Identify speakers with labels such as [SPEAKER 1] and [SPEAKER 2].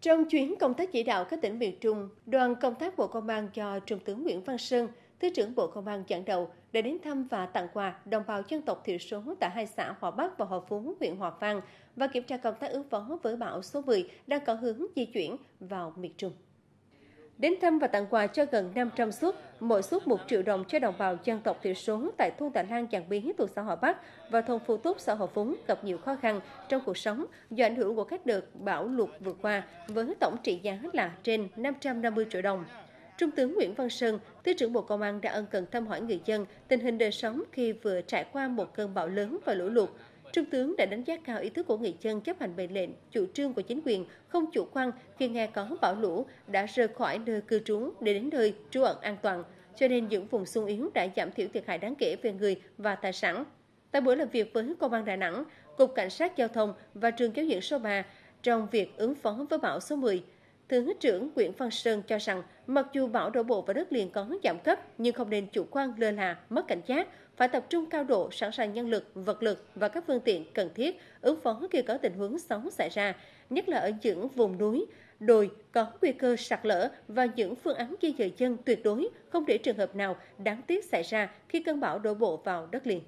[SPEAKER 1] Trong chuyến công tác chỉ đạo các tỉnh miền Trung, đoàn công tác Bộ Công an do Trung tướng Nguyễn Văn Sơn, Thứ trưởng Bộ Công an dẫn đầu đã đến thăm và tặng quà đồng bào dân tộc thiểu số tại hai xã Hòa Bắc và Hòa Phú, huyện Hòa Vang và kiểm tra công tác ứng phó với bão số 10 đang có hướng di chuyển vào miền Trung. Đến thăm và tặng quà cho gần 500 suất, mỗi suất 1 triệu đồng cho đồng bào dân tộc thiểu số tại thôn Tà Lan Giàng Bí thuộc xã Hòa Bắc và thôn Phú Túc xã Hòa Phú gặp nhiều khó khăn trong cuộc sống do ảnh hưởng của các đợt bão lụt vừa qua với tổng trị giá là trên 550 triệu đồng. Trung tướng Nguyễn Văn Sơn, Thứ trưởng Bộ Công an đã ân cần thăm hỏi người dân tình hình đời sống khi vừa trải qua một cơn bão lớn và lũ lụt. Trung tướng đã đánh giá cao ý thức của người dân chấp hành mệnh lệnh, chủ trương của chính quyền, không chủ quan khi nghe có bão lũ đã rời khỏi nơi cư trú để đến nơi trú ẩn an toàn, cho nên những vùng sung yếu đã giảm thiểu thiệt hại đáng kể về người và tài sản. Tại buổi làm việc với Công an Đà Nẵng, Cục Cảnh sát Giao thông và trường giáo dưỡng số 3 trong việc ứng phó với bão số 10, Thứ trưởng Nguyễn Văn Sơn cho rằng, mặc dù bão đổ bộ vào đất liền có giảm cấp, nhưng không nên chủ quan lơ là, mất cảnh giác, phải tập trung cao độ, sẵn sàng nhân lực, vật lực và các phương tiện cần thiết ứng phó khi có tình huống xấu xảy ra, nhất là ở những vùng núi, đồi có nguy cơ sạt lở và những phương án di dời dân tuyệt đối không để trường hợp nào đáng tiếc xảy ra khi cơn bão đổ bộ vào đất liền.